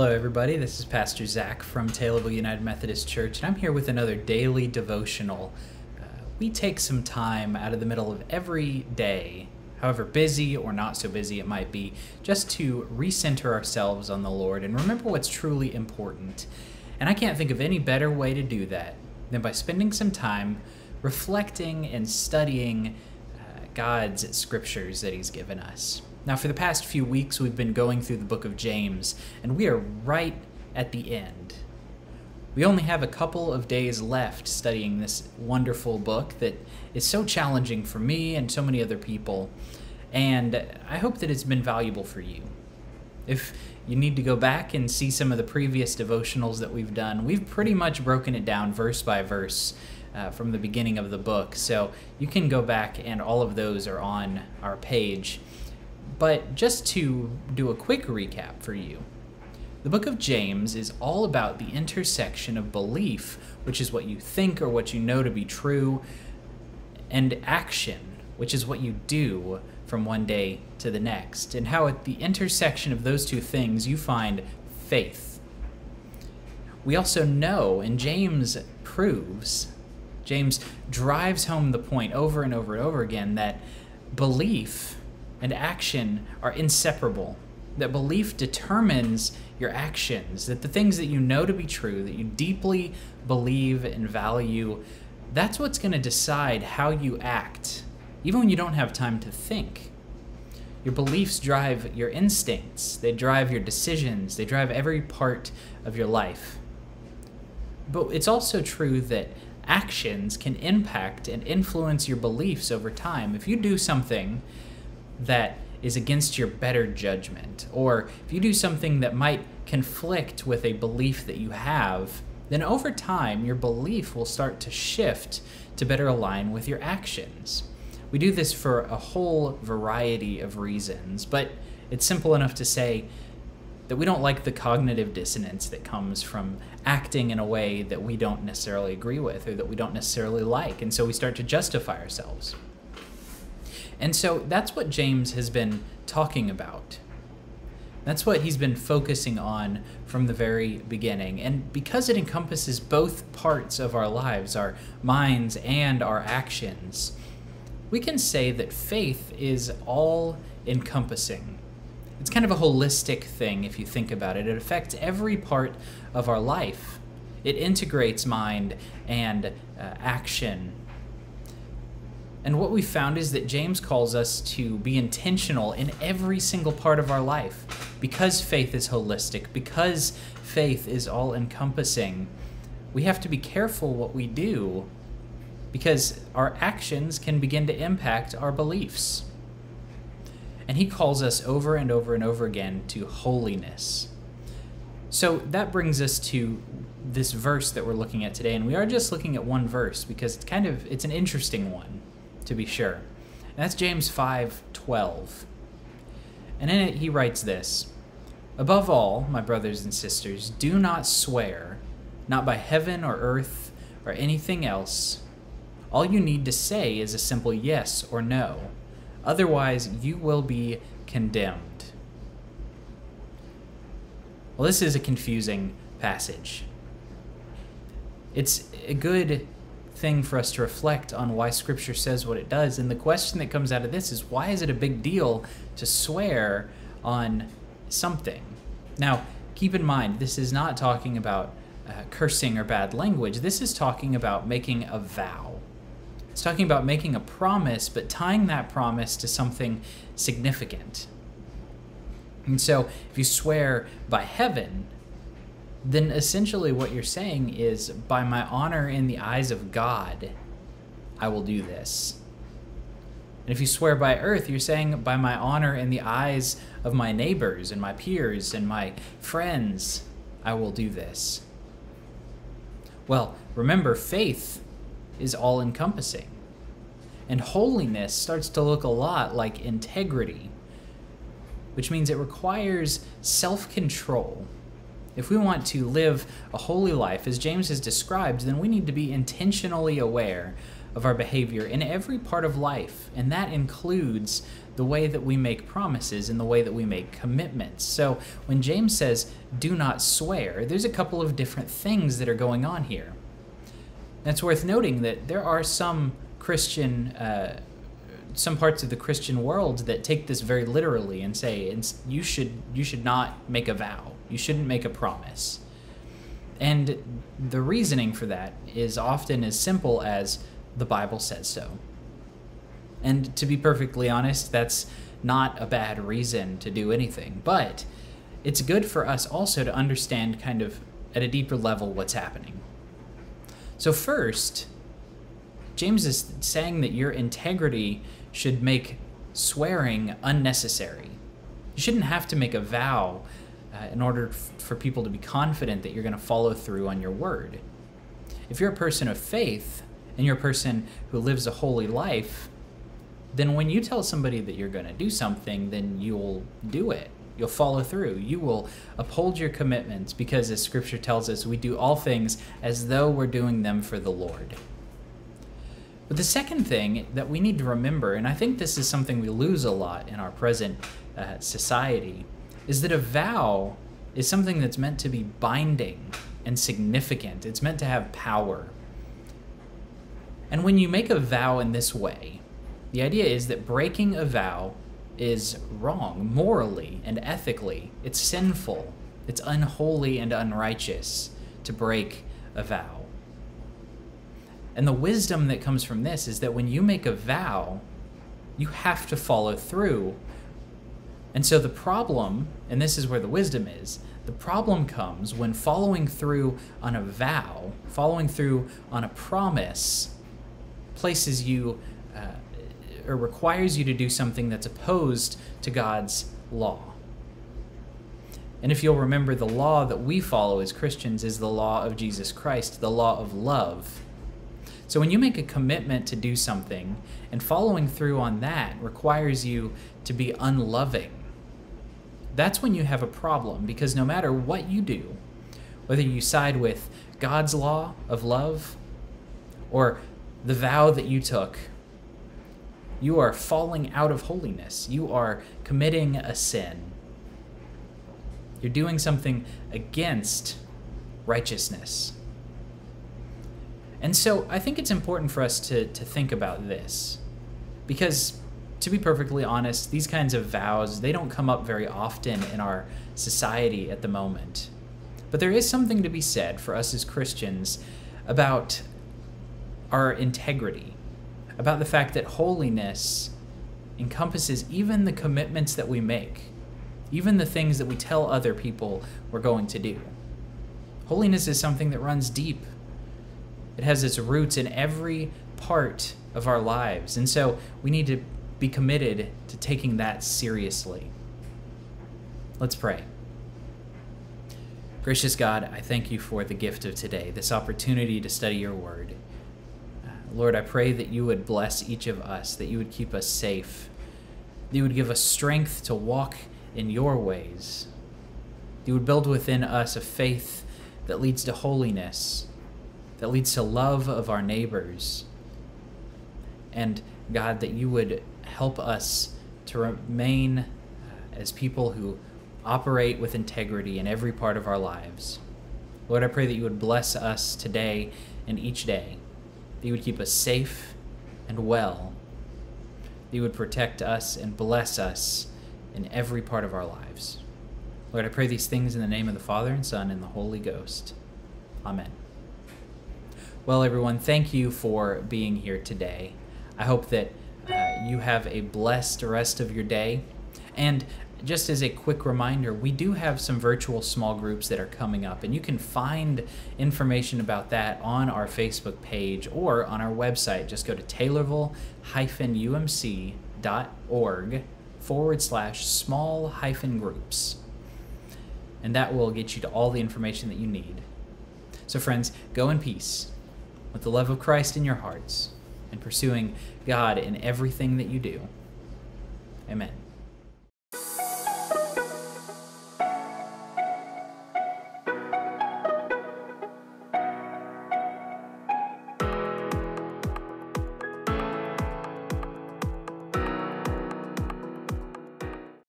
Hello, everybody. This is Pastor Zach from Taylorville United Methodist Church, and I'm here with another daily devotional. Uh, we take some time out of the middle of every day, however busy or not so busy it might be, just to recenter ourselves on the Lord and remember what's truly important. And I can't think of any better way to do that than by spending some time reflecting and studying uh, God's scriptures that He's given us. Now, for the past few weeks, we've been going through the book of James, and we are right at the end. We only have a couple of days left studying this wonderful book that is so challenging for me and so many other people, and I hope that it's been valuable for you. If you need to go back and see some of the previous devotionals that we've done, we've pretty much broken it down verse by verse uh, from the beginning of the book, so you can go back, and all of those are on our page. But just to do a quick recap for you, the book of James is all about the intersection of belief, which is what you think or what you know to be true, and action, which is what you do from one day to the next, and how at the intersection of those two things you find faith. We also know, and James proves, James drives home the point over and over and over again that belief and action are inseparable. That belief determines your actions, that the things that you know to be true, that you deeply believe and value, that's what's going to decide how you act, even when you don't have time to think. Your beliefs drive your instincts, they drive your decisions, they drive every part of your life. But it's also true that actions can impact and influence your beliefs over time. If you do something that is against your better judgment, or if you do something that might conflict with a belief that you have, then over time your belief will start to shift to better align with your actions. We do this for a whole variety of reasons, but it's simple enough to say that we don't like the cognitive dissonance that comes from acting in a way that we don't necessarily agree with or that we don't necessarily like, and so we start to justify ourselves. And so that's what James has been talking about. That's what he's been focusing on from the very beginning. And because it encompasses both parts of our lives, our minds and our actions, we can say that faith is all encompassing. It's kind of a holistic thing if you think about it. It affects every part of our life. It integrates mind and uh, action and what we found is that James calls us to be intentional in every single part of our life. Because faith is holistic, because faith is all encompassing, we have to be careful what we do because our actions can begin to impact our beliefs. And he calls us over and over and over again to holiness. So that brings us to this verse that we're looking at today and we are just looking at one verse because it's kind of it's an interesting one to be sure. And that's James 5:12. And in it he writes this: Above all, my brothers and sisters, do not swear, not by heaven or earth or anything else. All you need to say is a simple yes or no. Otherwise, you will be condemned. Well, this is a confusing passage. It's a good thing for us to reflect on why Scripture says what it does. And the question that comes out of this is why is it a big deal to swear on something? Now, keep in mind, this is not talking about uh, cursing or bad language. This is talking about making a vow. It's talking about making a promise, but tying that promise to something significant. And so, if you swear by heaven, then essentially what you're saying is, by my honor in the eyes of God, I will do this. And if you swear by earth, you're saying, by my honor in the eyes of my neighbors and my peers and my friends, I will do this. Well, remember, faith is all encompassing. And holiness starts to look a lot like integrity, which means it requires self control if we want to live a holy life, as James has described, then we need to be intentionally aware of our behavior in every part of life, and that includes the way that we make promises and the way that we make commitments. So when James says, do not swear, there's a couple of different things that are going on here. It's worth noting that there are some Christian, uh, some parts of the Christian world that take this very literally and say, you should, you should not make a vow. You shouldn't make a promise. And the reasoning for that is often as simple as the Bible says so. And to be perfectly honest, that's not a bad reason to do anything. But it's good for us also to understand kind of at a deeper level what's happening. So, first, James is saying that your integrity should make swearing unnecessary. You shouldn't have to make a vow uh, in order for people to be confident that you're going to follow through on your word. If you're a person of faith and you're a person who lives a holy life, then when you tell somebody that you're going to do something, then you'll do it. You'll follow through. You will uphold your commitments because, as scripture tells us, we do all things as though we're doing them for the Lord. But the second thing that we need to remember, and I think this is something we lose a lot in our present uh, society, is that a vow is something that's meant to be binding and significant. It's meant to have power. And when you make a vow in this way, the idea is that breaking a vow is wrong morally and ethically. It's sinful. It's unholy and unrighteous to break a vow. And the wisdom that comes from this is that when you make a vow, you have to follow through. And so the problem, and this is where the wisdom is, the problem comes when following through on a vow, following through on a promise, places you uh, or requires you to do something that's opposed to God's law. And if you'll remember, the law that we follow as Christians is the law of Jesus Christ, the law of love. So when you make a commitment to do something, and following through on that requires you to be unloving, that's when you have a problem because no matter what you do, whether you side with God's law of love or the vow that you took you are falling out of holiness. You are committing a sin. You're doing something against righteousness. And so I think it's important for us to, to think about this. Because, to be perfectly honest, these kinds of vows, they don't come up very often in our society at the moment. But there is something to be said for us as Christians about our integrity about the fact that holiness encompasses even the commitments that we make, even the things that we tell other people we're going to do. Holiness is something that runs deep. It has its roots in every part of our lives. And so we need to be committed to taking that seriously. Let's pray. Gracious God, I thank you for the gift of today, this opportunity to study your word. Uh, Lord, I pray that you would bless each of us, that you would keep us safe, that you would give us strength to walk in your ways. You would build within us a faith that leads to holiness, that leads to love of our neighbors. And God, that you would help us to remain as people who operate with integrity in every part of our lives. Lord, I pray that you would bless us today and each day that you would keep us safe and well, that you would protect us and bless us in every part of our lives. Lord, I pray these things in the name of the Father and Son and the Holy Ghost. Amen. Well, everyone, thank you for being here today. I hope that uh, you have a blessed rest of your day. And just as a quick reminder, we do have some virtual small groups that are coming up, and you can find information about that on our Facebook page or on our website. Just go to taylorville-umc.org forward slash small hyphen groups, and that will get you to all the information that you need. So, friends, go in peace with the love of Christ in your hearts and pursuing God in everything that you do. Amen.